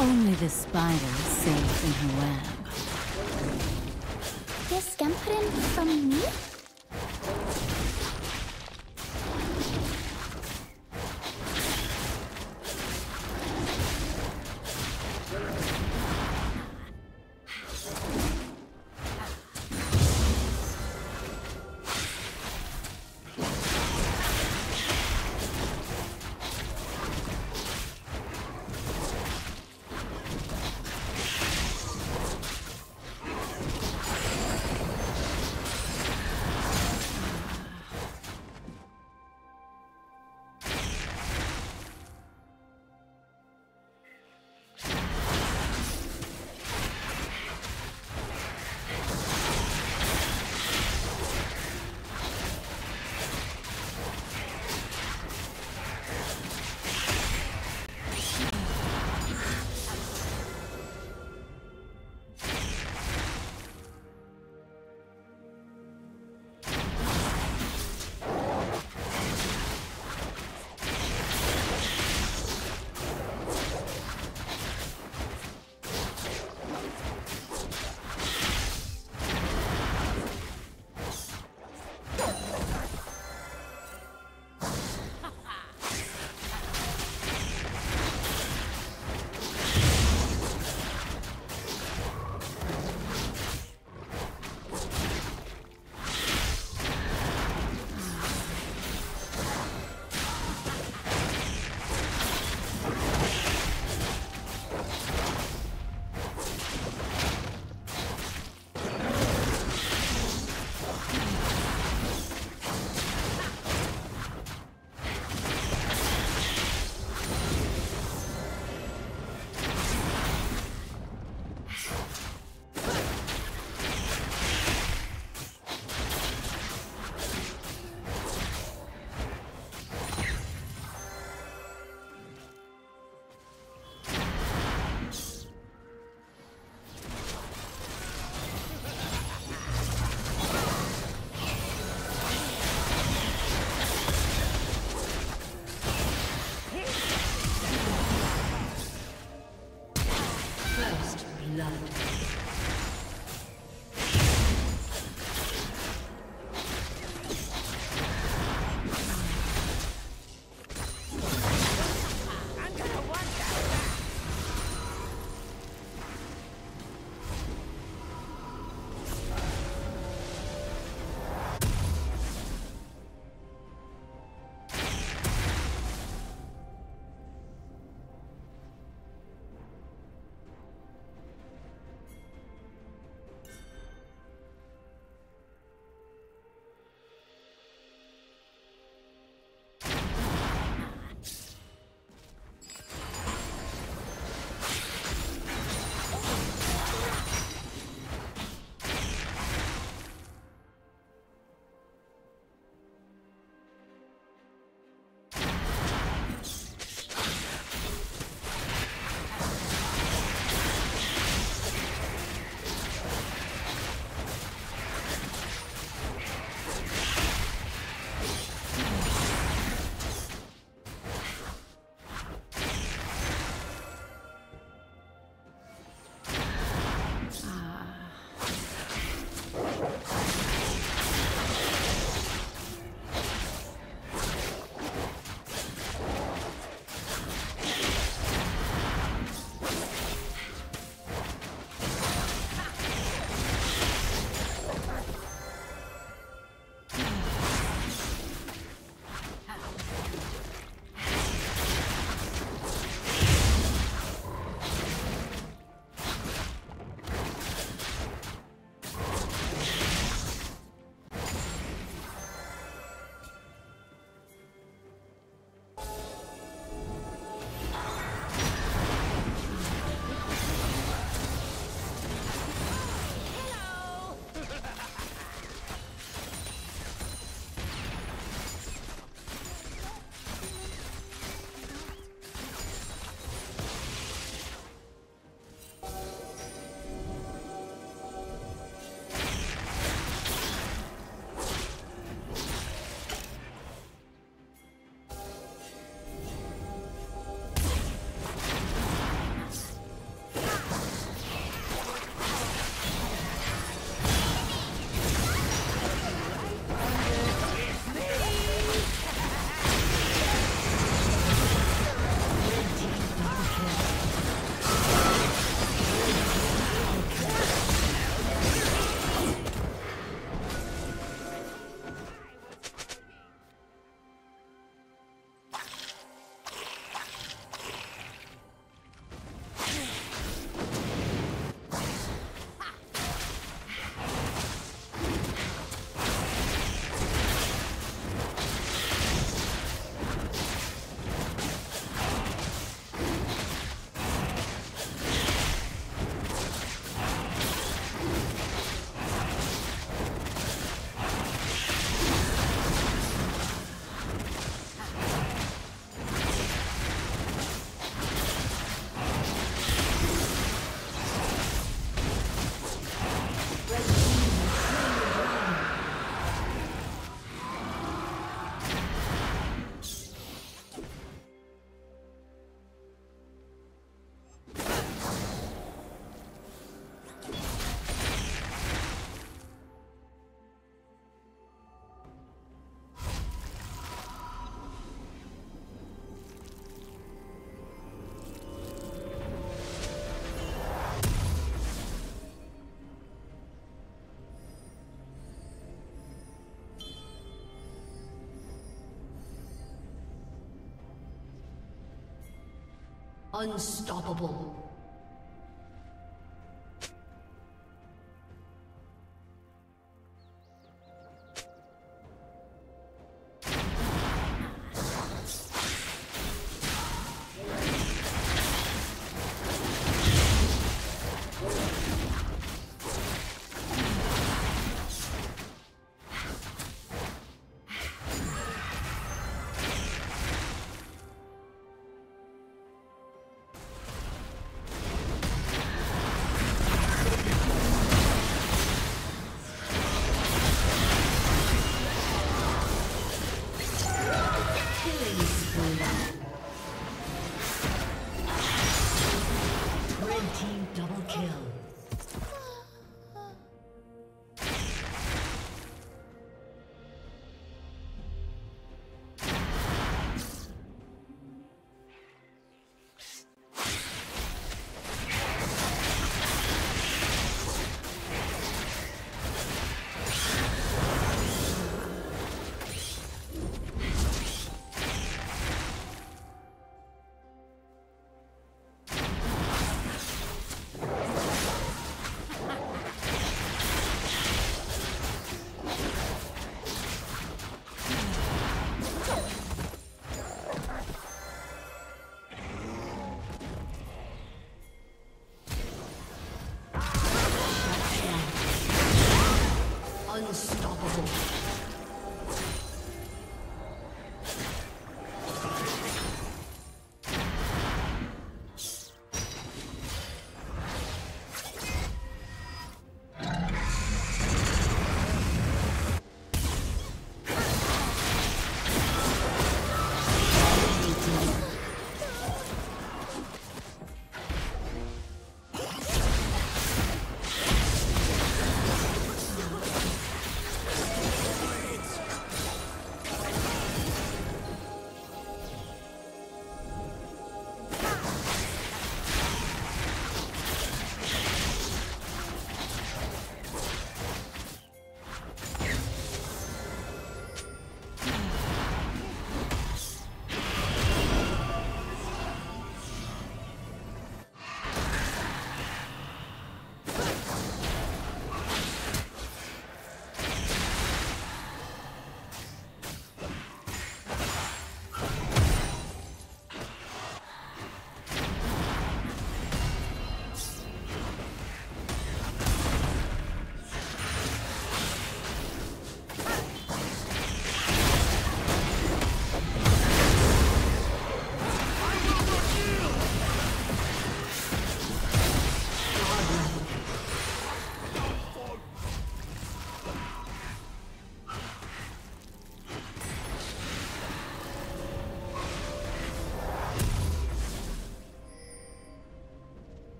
Only the spider is safe in her web. You're scampering from me? Unstoppable.